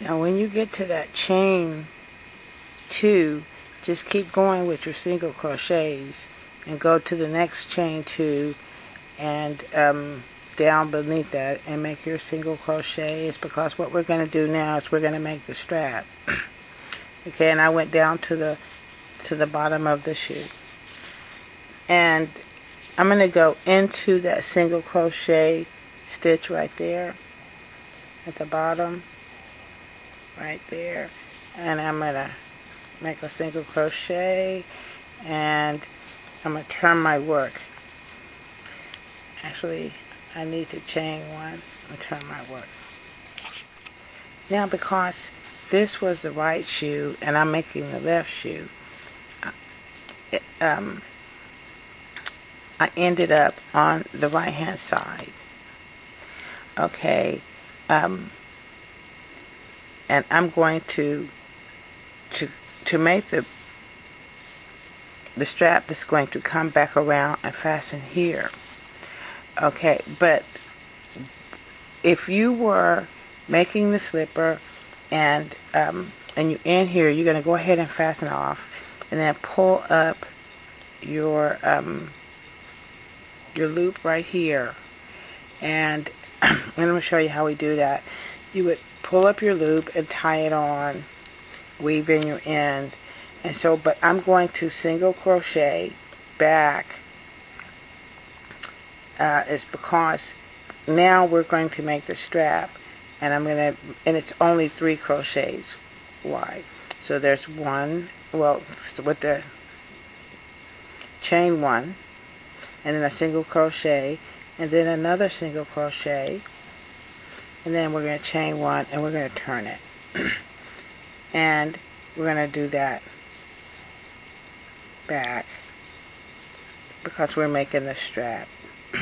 Now when you get to that chain two, just keep going with your single crochets and go to the next chain two and um, down beneath that and make your single crochets because what we're going to do now is we're going to make the strap. okay, and I went down to the to the bottom of the shoe. And I'm going to go into that single crochet stitch right there at the bottom right there. And I'm to make a single crochet and I'm to turn my work. Actually I need to chain one and turn my work. Now because this was the right shoe and I'm making the left shoe. Um, I ended up on the right hand side. Okay um, and I'm going to to to make the the strap that's going to come back around and fasten here. Okay but if you were making the slipper and um, and you in here you're going to go ahead and fasten off and then pull up your um, your loop right here. And I'm going to show you how we do that. You would pull up your loop and tie it on weave in your end. And so but I'm going to single crochet back uh, is because now we're going to make the strap and I'm going to and it's only three crochets wide. So there's one well with the chain one and then a single crochet and then another single crochet and then we're going to chain one and we're going to turn it. And we're going to do that back because we're making the strap.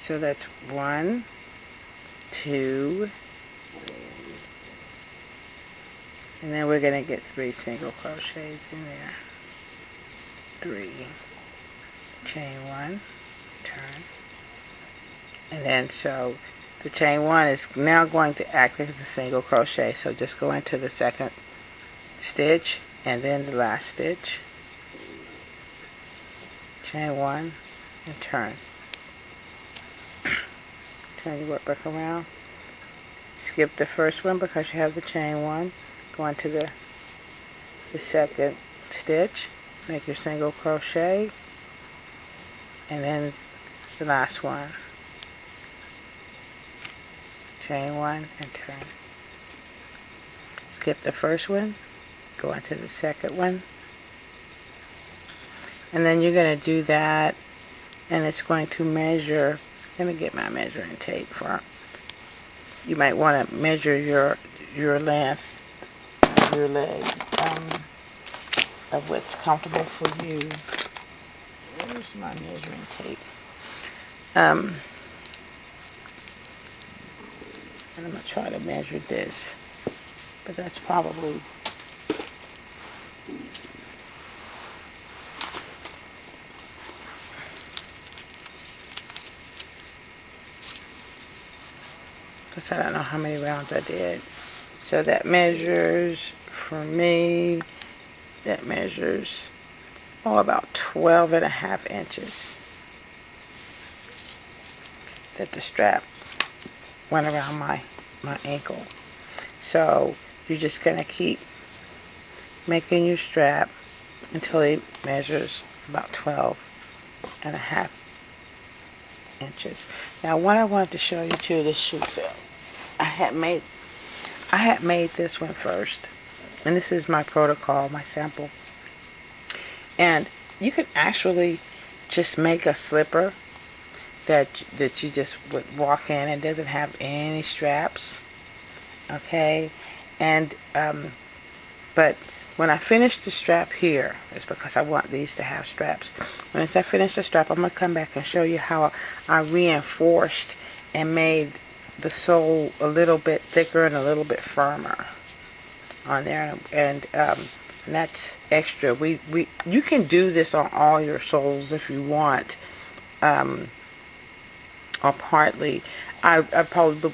So that's one two and then we're going to get three single crochets in there. Three. Chain one turn. And then so the chain one is now going to act as a single crochet. So just go into the second stitch and then the last stitch. Chain one and turn. Turn your work back around. Skip the first one because you have the chain one. Go into the the second stitch. Make your single crochet. And then the last one chain one and turn. Skip the first one, go into the second one, and then you're going to do that and it's going to measure, let me get my measuring tape for, you might want to measure your your length your leg um, of what's comfortable for you. Where's my measuring tape? Um, and I'm going to try to measure this. But that's probably because I don't know how many rounds I did. So that measures, for me, that measures, oh, about 12 and a half inches that the strap went around my, my ankle. So you're just going to keep making your strap until it measures about 12 and a half inches. Now what I wanted to show you too, this shoe fill. I had made I had made this one first. And this is my protocol, my sample. And you can actually just make a slipper that that you just would walk in and doesn't have any straps okay? And um, but when I finish the strap here it's because I want these to have straps. Once I finish the strap I'm to come back and show you how I reinforced and made the sole a little bit thicker and a little bit firmer on there. And um, and that's extra. We we you can do this on all your soles if you want. Um, or partly, I, I probably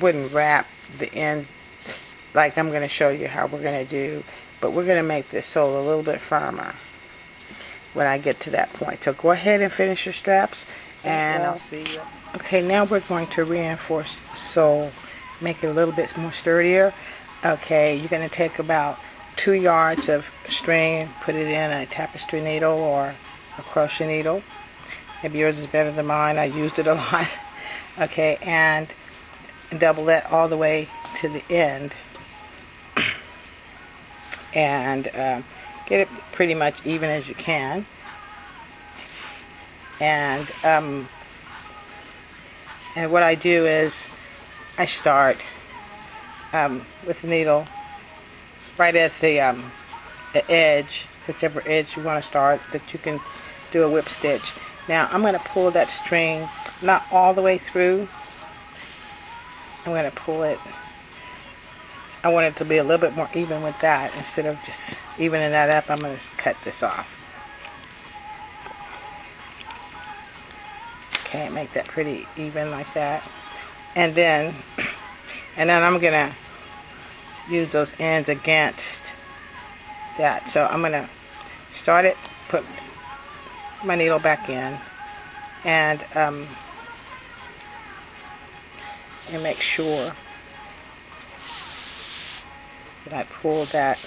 wouldn't wrap the end like I'm going to show you how we're going to do, but we're going to make this sole a little bit firmer when I get to that point. So go ahead and finish your straps and I'll uh, see you. Okay, now we're going to reinforce the sole, make it a little bit more sturdier. Okay, you're going to take about two yards of string, put it in a tapestry needle or a crochet needle. Maybe yours is better than mine. I used it a lot. Okay, and double that all the way to the end. And um, get it pretty much even as you can. And um, and what I do is I start um, with the needle right at the, um, the edge, whichever edge you want to start, that you can do a whip stitch. Now I'm going to pull that string not all the way through. I'm going to pull it. I want it to be a little bit more even with that instead of just evening that up. I'm going to cut this off. Okay, make that pretty even like that. And then, and then I'm going to use those ends against that. So I'm going to start it, put my needle back in, and um, and make sure that I pull that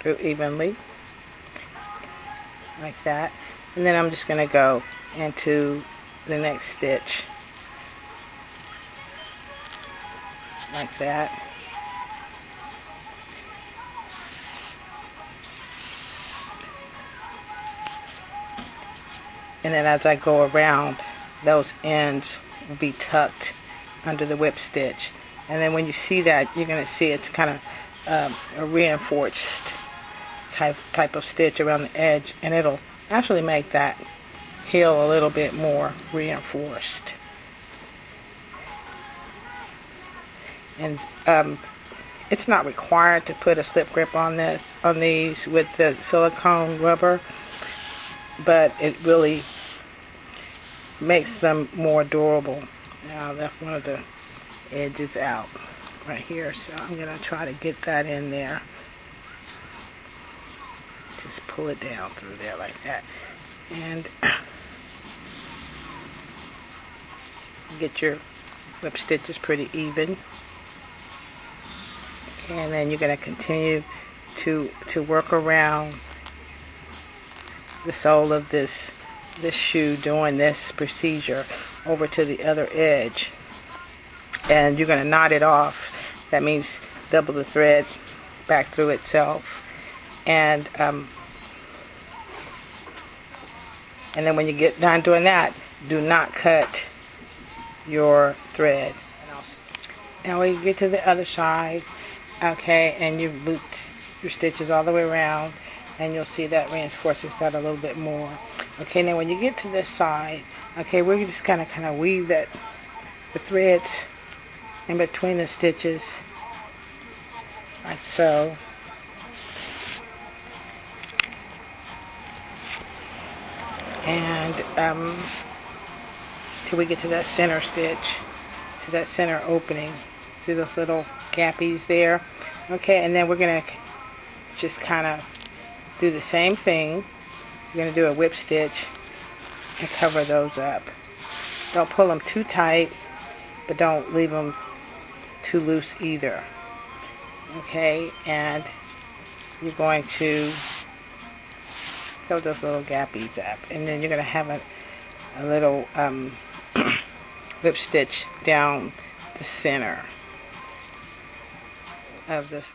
through evenly like that and then I'm just going to go into the next stitch like that. And then as I go around, those ends will be tucked under the whip stitch. And then when you see that, you're going to see it's kind of um, a reinforced type, type of stitch around the edge. And it'll actually make that heel a little bit more reinforced. and um, it's not required to put a slip grip on this on these with the silicone rubber but it really makes them more durable. Now I left one of the edges out right here. So I'm gonna try to get that in there. Just pull it down through there like that. And get your whip stitches pretty even. And then you're going to continue to to work around the sole of this this shoe during this procedure over to the other edge. And you're going to knot it off. That means double the thread back through itself. And um, and then when you get done doing that do not cut your thread. Now we get to the other side okay and you've looped your stitches all the way around and you'll see that reinforces that a little bit more okay now when you get to this side okay we're just gonna kind of weave that the threads in between the stitches like so. And um, till we get to that center stitch to that center opening see those little gappies there? Okay and then we're gonna just kind of do the same thing we're gonna do a whip stitch and cover those up. Don't pull them too tight but don't leave them too loose either. Okay and you're going to cover those little gappies up. And then you're going to have a, a little um, whip stitch down the center of this